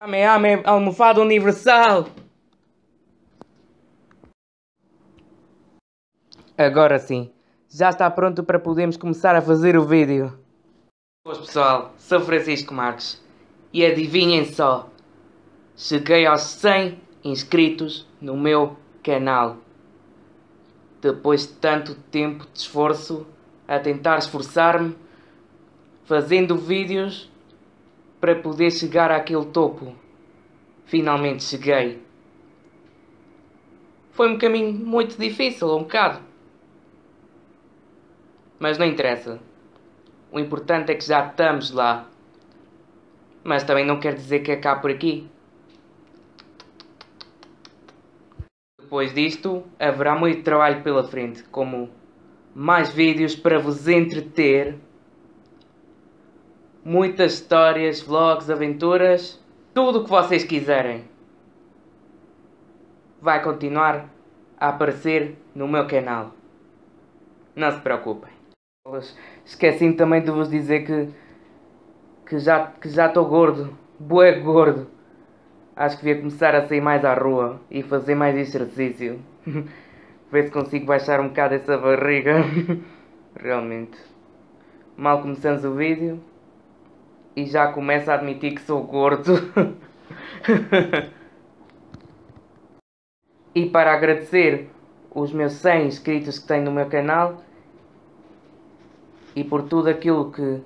Ame, ame, almofada universal! Agora sim, já está pronto para podermos começar a fazer o vídeo. Pois pessoal, sou Francisco Marques e adivinhem só, cheguei aos 100 inscritos no meu canal. Depois de tanto tempo de esforço a tentar esforçar-me, fazendo vídeos para poder chegar àquele topo. Finalmente cheguei. Foi um caminho muito difícil, um bocado. Mas não interessa. O importante é que já estamos lá. Mas também não quer dizer que acaba por aqui. Depois disto, haverá muito trabalho pela frente, como mais vídeos para vos entreter, muitas histórias, vlogs, aventuras, tudo o que vocês quiserem. Vai continuar a aparecer no meu canal. Não se preocupem. Esqueci também de vos dizer que que já que já estou gordo, bué gordo. Acho que devia começar a sair mais à rua e fazer mais exercício. Ver se consigo baixar um bocado essa barriga. Realmente. Mal começamos o vídeo e já começo a admitir que sou gordo. e para agradecer os meus 100 inscritos que tenho no meu canal e por tudo aquilo que,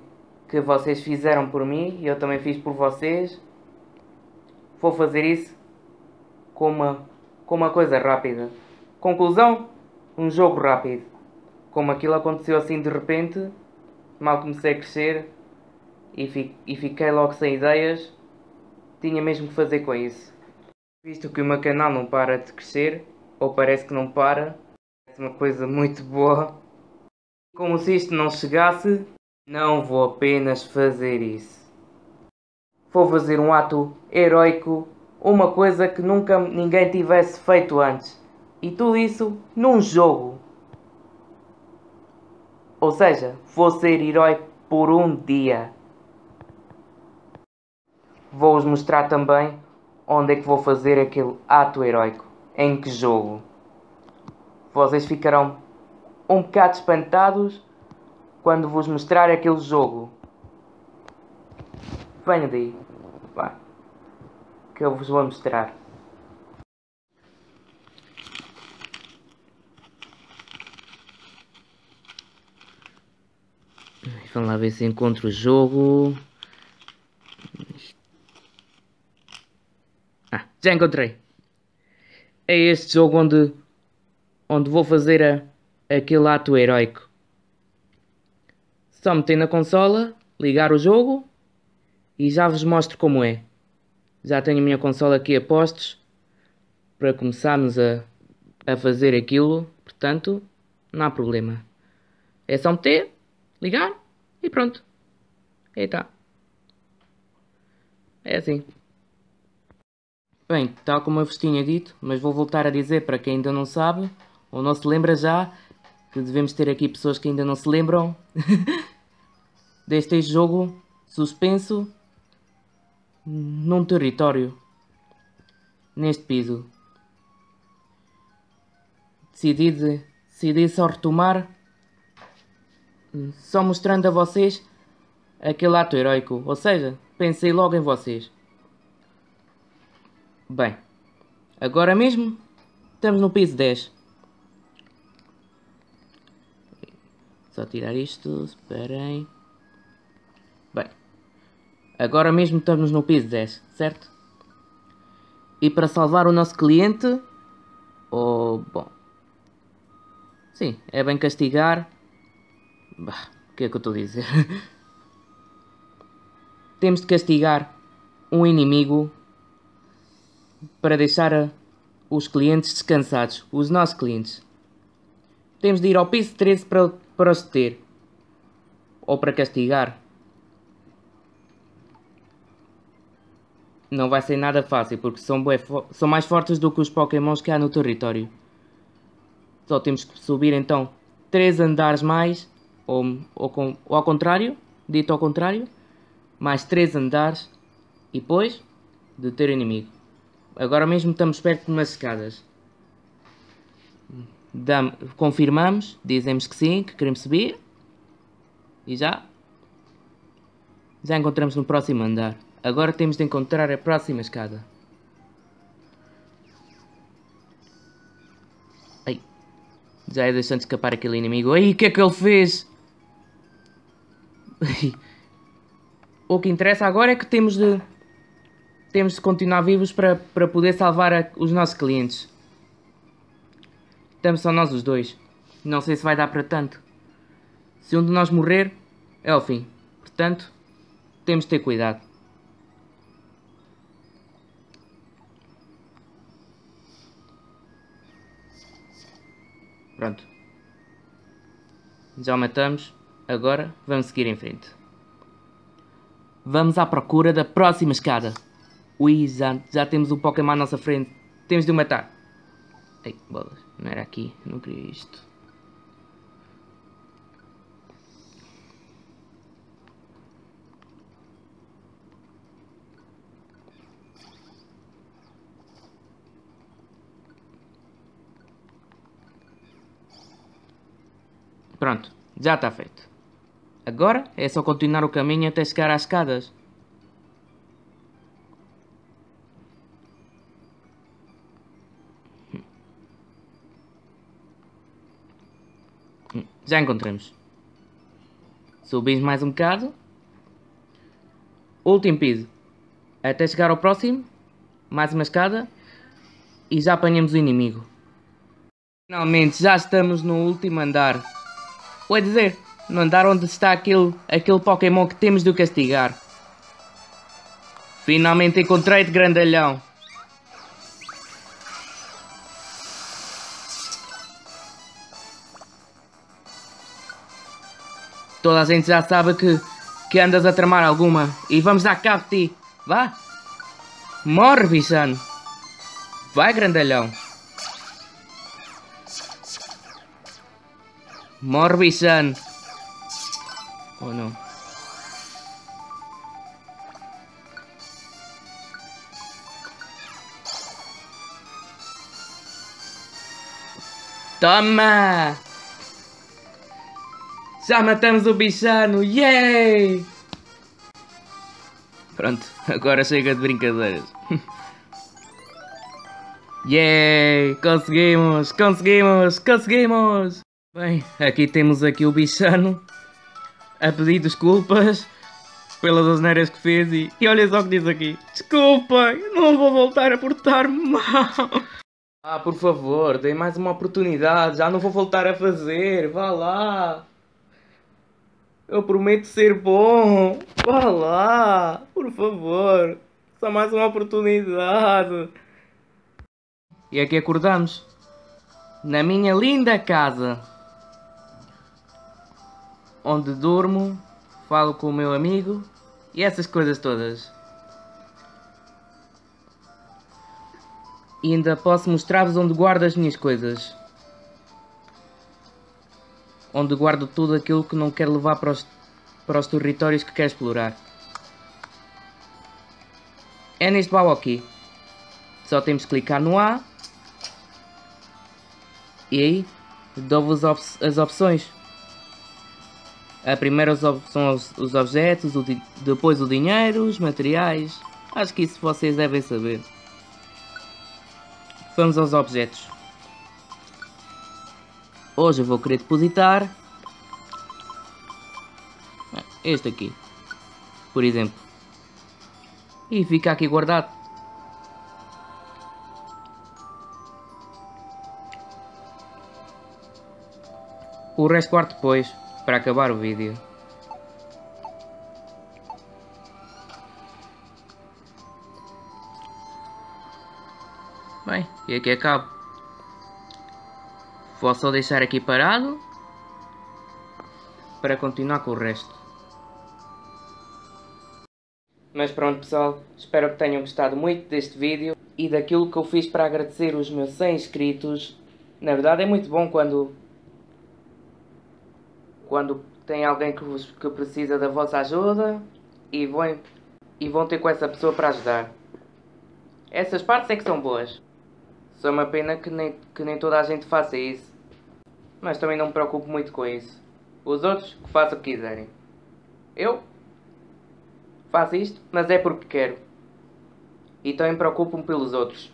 que vocês fizeram por mim e eu também fiz por vocês, vou fazer isso com uma, com uma coisa rápida. Conclusão, um jogo rápido. Como aquilo aconteceu assim de repente, mal comecei a crescer e, fi, e fiquei logo sem ideias, tinha mesmo que fazer com isso. Visto que o meu canal não para de crescer, ou parece que não para, é uma coisa muito boa. Como se isto não chegasse, não vou apenas fazer isso. Vou fazer um ato heróico, uma coisa que nunca ninguém tivesse feito antes. E tudo isso num jogo. Ou seja, vou ser herói por um dia. Vou-vos mostrar também onde é que vou fazer aquele ato heróico. Em que jogo. Vocês ficarão um bocado espantados quando vos mostrar aquele jogo. Venha daí. Vai. Que eu vos vou mostrar. Vamos lá ver se encontro o jogo. Ah, já encontrei. É este jogo onde, onde vou fazer a, aquele ato heróico. Só meter na consola, ligar o jogo e já vos mostro como é. Já tenho a minha consola aqui a postos para começarmos a, a fazer aquilo, portanto não há problema. É só meter, ligar e pronto. Eita. É assim. Bem, tal como eu vos tinha dito, mas vou voltar a dizer para quem ainda não sabe, ou não se lembra já, que devemos ter aqui pessoas que ainda não se lembram deste jogo suspenso num território, neste piso. Decidi, de, decidi só retomar, só mostrando a vocês aquele ato heróico, ou seja, pensei logo em vocês. Bem, agora mesmo estamos no piso 10. Só tirar isto, esperem. Bem, agora mesmo estamos no piso 10, certo? E para salvar o nosso cliente, ou, oh, bom, sim, é bem castigar. Bah, o que é que eu estou a dizer? Temos de castigar um inimigo para deixar a, os clientes descansados, os nossos clientes. Temos de ir ao piso 13 para, para os ter. Ou para castigar. Não vai ser nada fácil, porque são, são mais fortes do que os pokémons que há no território. Só temos que subir então 3 andares mais, ou, ou, com, ou ao contrário, dito ao contrário, mais 3 andares, e depois de ter inimigo. Agora mesmo estamos perto de umas escadas. Dam confirmamos, dizemos que sim, que queremos subir. E já. Já encontramos no próximo andar. Agora temos de encontrar a próxima escada. Ai. Já é deixando escapar aquele inimigo. Ai, o que é que ele fez? o que interessa agora é que temos de temos de continuar vivos para, para poder salvar a, os nossos clientes. Estamos só nós os dois. Não sei se vai dar para tanto. Se um de nós morrer, é o fim. Portanto, temos de ter cuidado. Pronto. Já o matamos. Agora vamos seguir em frente. Vamos à procura da próxima escada. Ui, já, já temos um Pokémon à nossa frente. Temos de o matar. Ei, bolas. Não era aqui. Não queria isto. Pronto, já está feito. Agora é só continuar o caminho até chegar às escadas. Já encontramos. Subimos mais um bocado. Último piso. Até chegar ao próximo. Mais uma escada. E já apanhamos o inimigo. Finalmente já estamos no último andar. Ou é dizer, no andar onde está aquele, aquele Pokémon que temos de castigar. Finalmente encontrei-te, grandalhão. Toda a gente já sabe que, que andas a tramar alguma. E vamos dar cabo de ti. Vá. Morre. Vai, grandalhão. Morre. Oh, não. Toma! Já matamos o bichano! Yay! Pronto, agora chega de brincadeiras. Yay! Conseguimos! Conseguimos! Conseguimos! Bem, aqui temos aqui o bichano a pedir desculpas pelas asneiras que fez e, e olha só o que diz aqui. Desculpem, não vou voltar a portar-me mal. Ah, por favor, dê mais uma oportunidade, já não vou voltar a fazer, vá lá. Eu prometo ser bom. Vá lá, por favor. Só mais uma oportunidade. E aqui acordamos. Na minha linda casa. Onde durmo, falo com o meu amigo e essas coisas todas. E ainda posso mostrar-vos onde guardo as minhas coisas onde guardo tudo aquilo que não quero levar para os, para os territórios que quero explorar. É neste baú aqui. Só temos que clicar no A. E aí, dou-vos as opções. A primeira são os, os objetos, o depois o dinheiro, os materiais. Acho que isso vocês devem saber. Vamos aos objetos. Hoje eu vou querer depositar este aqui, por exemplo, e fica aqui guardado. O resto guardo depois, para acabar o vídeo. Bem, e aqui acabo. Vou só deixar aqui parado para continuar com o resto. Mas pronto pessoal, espero que tenham gostado muito deste vídeo e daquilo que eu fiz para agradecer os meus 100 inscritos. Na verdade é muito bom quando quando tem alguém que, vos, que precisa da vossa ajuda e vão, e vão ter com essa pessoa para ajudar. Essas partes é que são boas. Só uma pena que nem, que nem toda a gente faça isso. Mas também não me preocupo muito com isso. Os outros que façam o que quiserem. Eu faço isto, mas é porque quero. E também preocupo-me pelos outros.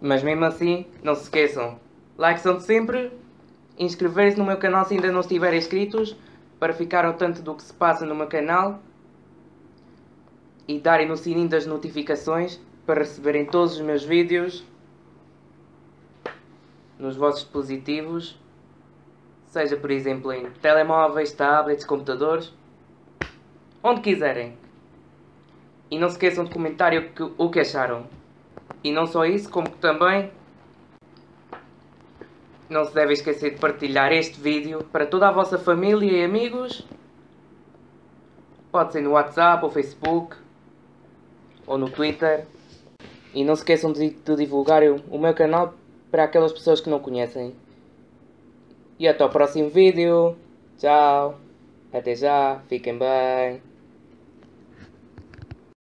Mas mesmo assim, não se esqueçam. Like são de sempre. Inscrever-se no meu canal se ainda não estiverem inscritos. Para ficar ao tanto do que se passa no meu canal. E darem no sininho das notificações. Para receberem todos os meus vídeos. Nos vossos dispositivos. Seja por exemplo em telemóveis, tablets, computadores. Onde quiserem. E não se esqueçam de comentar o que, o acharam. E não só isso, como também não se deve esquecer de partilhar este vídeo para toda a vossa família e amigos. Pode ser no WhatsApp ou Facebook ou no Twitter. E não se esqueçam de, de divulgar o meu canal para aquelas pessoas que não conhecem. E até o próximo vídeo. Tchau. Até já. Fiquem bem.